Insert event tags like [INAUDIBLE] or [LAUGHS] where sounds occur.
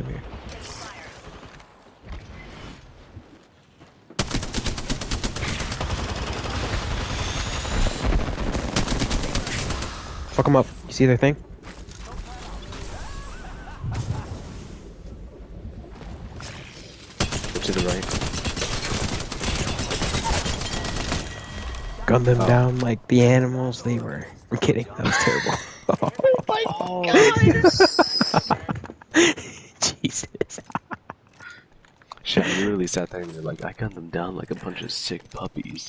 Come here. Fuck them up. You see their thing? Go to the right. Gun them Oh. down like the animals they were. I'm kidding. That was terrible. Oh, Jesus. [LAUGHS] shit! I literally sat there and like, I gunned them down like a bunch of sick puppies.